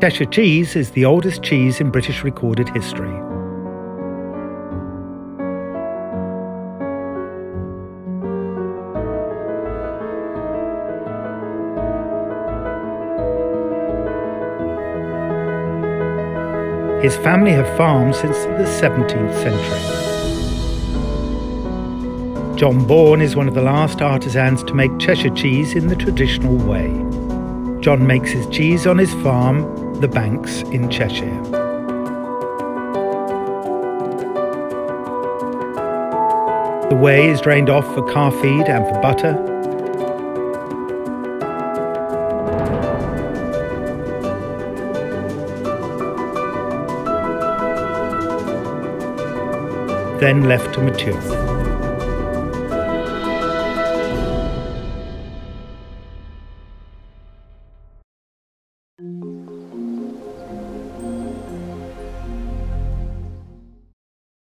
Cheshire cheese is the oldest cheese in British recorded history. His family have farmed since the 17th century. John Bourne is one of the last artisans to make Cheshire cheese in the traditional way. John makes his cheese on his farm, The Banks, in Cheshire. The whey is drained off for calf feed and for butter, then left to mature.